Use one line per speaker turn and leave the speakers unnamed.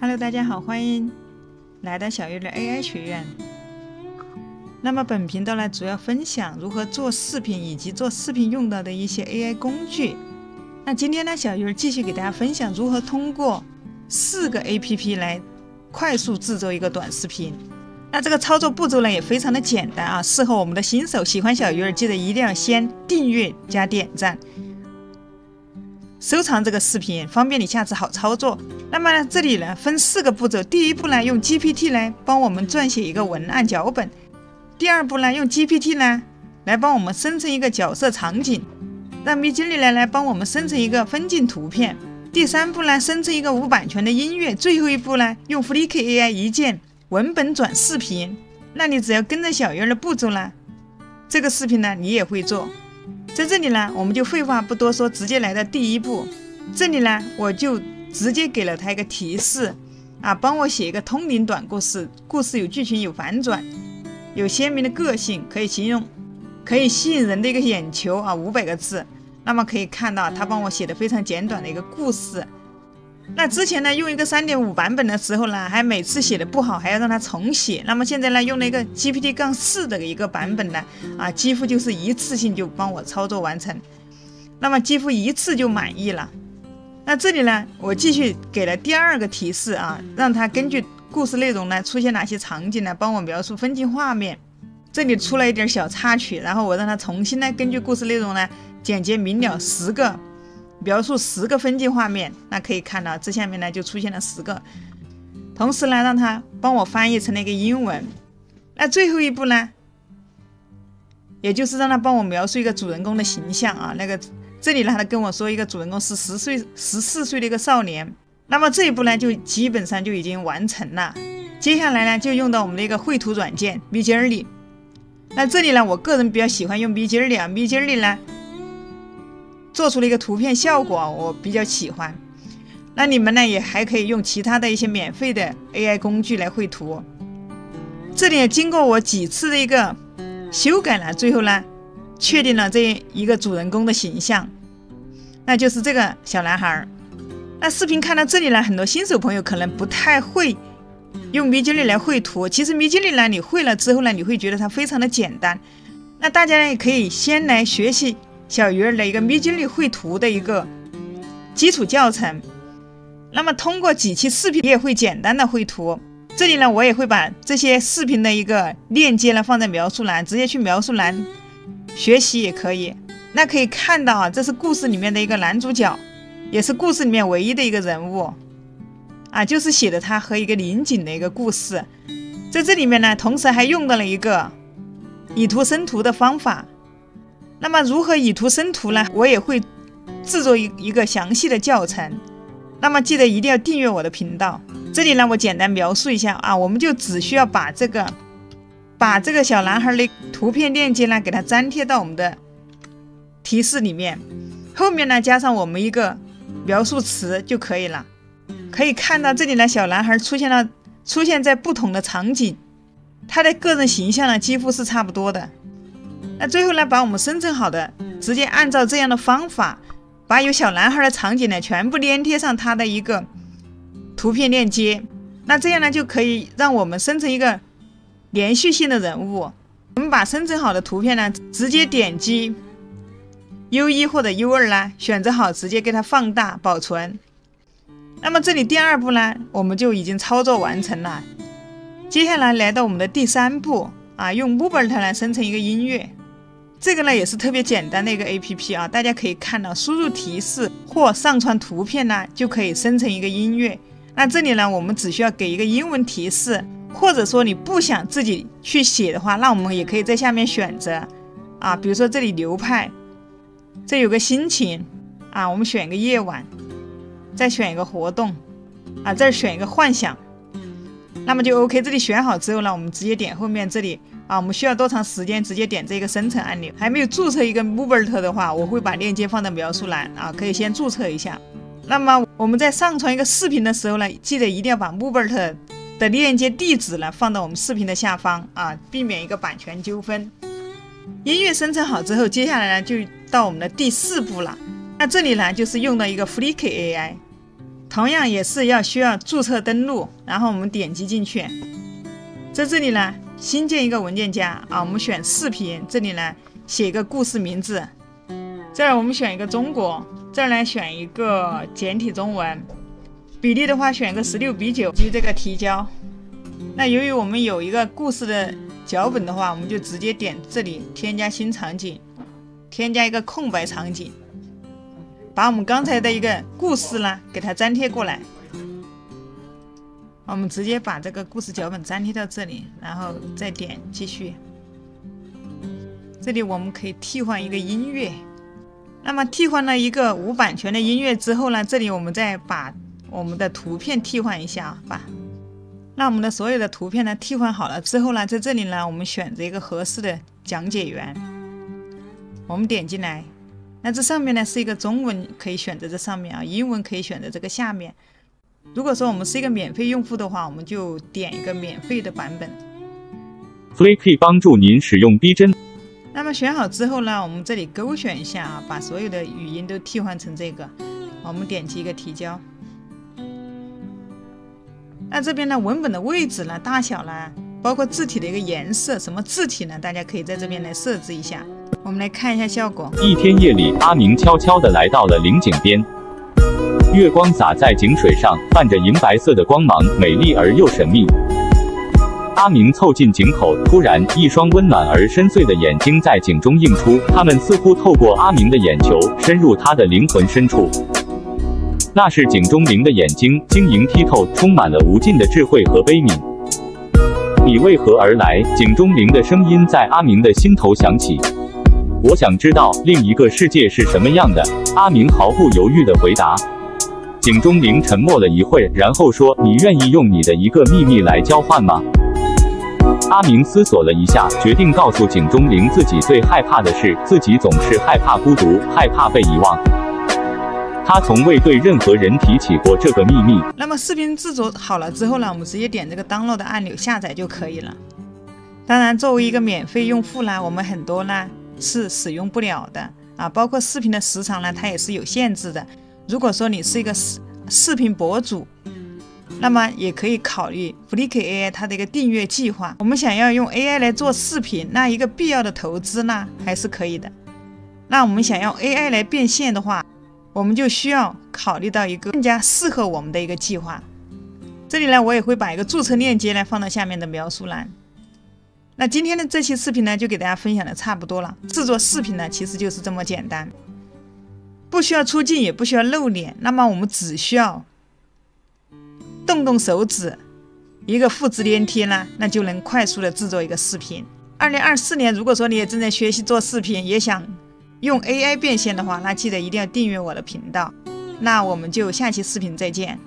Hello，大家好，欢迎来到小鱼的 AI 学院。那么本频道呢，主要分享如何做视频以及做视频用到的一些 AI 工具。那今天呢，小鱼儿继续给大家分享如何通过四个 APP 来快速制作一个短视频。那这个操作步骤呢，也非常的简单啊，适合我们的新手。喜欢小鱼儿，记得一定要先订阅加点赞。收藏这个视频，方便你下次好操作。那么呢，这里呢分四个步骤。第一步呢，用 GPT 来帮我们撰写一个文案脚本；第二步呢，用 GPT 呢来帮我们生成一个角色场景，让 m i d j o u r 来来帮我们生成一个分镜图片；第三步呢，生成一个无版权的音乐；最后一步呢，用 Flick AI 一键文本转视频。那你只要跟着小鱼儿的步骤呢，这个视频呢你也会做。在这里呢，我们就废话不多说，直接来到第一步。这里呢，我就直接给了他一个提示，啊，帮我写一个通灵短故事，故事有剧情，有反转，有鲜明的个性，可以形容，可以吸引人的一个眼球啊，五百个字。那么可以看到，他帮我写的非常简短的一个故事。那之前呢，用一个三点五版本的时候呢，还每次写的不好，还要让它重写。那么现在呢，用了一个 GPT 杠四的一个版本呢，啊，几乎就是一次性就帮我操作完成，那么几乎一次就满意了。那这里呢，我继续给了第二个提示啊，让它根据故事内容呢出现哪些场景呢，帮我描述分镜画面。这里出了一点小插曲，然后我让它重新呢根据故事内容呢简洁明了十个。描述十个分镜画面，那可以看到这下面呢就出现了十个。同时呢，让他帮我翻译成了一个英文。那最后一步呢，也就是让他帮我描述一个主人公的形象啊。那个这里呢，他跟我说一个主人公是十岁、十四岁的一个少年。那么这一步呢，就基本上就已经完成了。接下来呢，就用到我们的一个绘图软件 Midjourney。那这里呢，我个人比较喜欢用 Midjourney 啊，Midjourney 呢。做出了一个图片效果，我比较喜欢。那你们呢，也还可以用其他的一些免费的 AI 工具来绘图。这里经过我几次的一个修改呢，最后呢，确定了这一个主人公的形象，那就是这个小男孩。那视频看到这里呢，很多新手朋友可能不太会用米粒来绘图。其实米粒呢，你会了之后呢，你会觉得它非常的简单。那大家呢，也可以先来学习。小鱼儿的一个秘境里绘图的一个基础教程，那么通过几期视频也会简单的绘图。这里呢，我也会把这些视频的一个链接呢放在描述栏，直接去描述栏学习也可以。那可以看到啊，这是故事里面的一个男主角，也是故事里面唯一的一个人物啊，就是写的他和一个邻居的一个故事。在这里面呢，同时还用到了一个以图生图的方法。那么如何以图生图呢？我也会制作一一个详细的教程。那么记得一定要订阅我的频道。这里呢，我简单描述一下啊，我们就只需要把这个把这个小男孩的图片链接呢，给它粘贴到我们的提示里面，后面呢加上我们一个描述词就可以了。可以看到这里呢，小男孩出现了出现在不同的场景，他的个人形象呢几乎是差不多的。那最后呢，把我们生成好的，直接按照这样的方法，把有小男孩的场景呢，全部粘贴上他的一个图片链接。那这样呢，就可以让我们生成一个连续性的人物。我们把生成好的图片呢，直接点击 U 一或者 U 二呢，选择好，直接给它放大保存。那么这里第二步呢，我们就已经操作完成了。接下来来到我们的第三步啊，用 Mubert 来生成一个音乐。这个呢也是特别简单的一个 A P P 啊，大家可以看到，输入提示或上传图片呢，就可以生成一个音乐。那这里呢，我们只需要给一个英文提示，或者说你不想自己去写的话，那我们也可以在下面选择啊，比如说这里流派，这有个心情啊，我们选一个夜晚，再选一个活动啊，这儿选一个幻想，那么就 OK。这里选好之后呢，我们直接点后面这里。啊，我们需要多长时间？直接点这个生成按钮。还没有注册一个 Mubert 的话，我会把链接放在描述栏啊，可以先注册一下。那么我们在上传一个视频的时候呢，记得一定要把 Mubert 的链接地址呢放到我们视频的下方啊，避免一个版权纠纷。音乐生成好之后，接下来呢就到我们的第四步了。那这里呢就是用到一个 Flick AI。同样也是要需要注册登录，然后我们点击进去，在这里呢，新建一个文件夹啊，我们选视频，这里呢写一个故事名字，这儿我们选一个中国，这儿呢选一个简体中文，比例的话选个十六比九，就这个提交。那由于我们有一个故事的脚本的话，我们就直接点这里添加新场景，添加一个空白场景，把我们刚才的一个故事呢给它粘贴过来。我们直接把这个故事脚本粘贴到这里，然后再点继续。这里我们可以替换一个音乐。那么替换了一个无版权的音乐之后呢，这里我们再把我们的图片替换一下吧。那我们的所有的图片呢替换好了之后呢，在这里呢，我们选择一个合适的讲解员，我们点进来。那这上面呢是一个中文，可以选择这上面啊；英文可以选择这个下面。如果说我们是一个免费用户的话，我们就点一个免费的版本。
l i 可以帮助您使用逼真。
那么选好之后呢，我们这里勾选一下啊，把所有的语音都替换成这个。我们点击一个提交。那这边呢，文本的位置呢，大小呢，包括字体的一个颜色，什么字体呢？大家可以在这边来设置一下。我们来看一下效果。
一天夜里，阿明悄悄地来到了陵井边，月光洒在井水上，泛着银白色的光芒，美丽而又神秘。阿明凑近井口，突然，一双温暖而深邃的眼睛在井中映出，他们似乎透过阿明的眼球，深入他的灵魂深处。那是井中灵的眼睛，晶莹剔透，充满了无尽的智慧和悲悯。你为何而来？井中灵的声音在阿明的心头响起。我想知道另一个世界是什么样的。阿明毫不犹豫地回答。井中灵沉默了一会，然后说：“你愿意用你的一个秘密来交换吗？”阿明思索了一下，决定告诉井中灵自己最害怕的事：自己总是害怕孤独，害怕被遗忘。他从未对任何人提起过这个秘密。
那么视频制作好了之后呢，我们直接点这个 download 按钮下载就可以了。当然，作为一个免费用户呢，我们很多呢是使用不了的啊，包括视频的时长呢，它也是有限制的。如果说你是一个视视频博主，那么也可以考虑 Flick AI 它的一个订阅计划。我们想要用 AI 来做视频，那一个必要的投资呢还是可以的。那我们想要 AI 来变现的话，我们就需要考虑到一个更加适合我们的一个计划。这里呢，我也会把一个注册链接呢放到下面的描述栏。那今天的这期视频呢，就给大家分享的差不多了。制作视频呢，其实就是这么简单，不需要出镜，也不需要露脸。那么我们只需要动动手指，一个复制粘贴呢，那就能快速的制作一个视频。二零二四年，如果说你也正在学习做视频，也想。用 AI 变现的话，那记得一定要订阅我的频道。那我们就下期视频再见。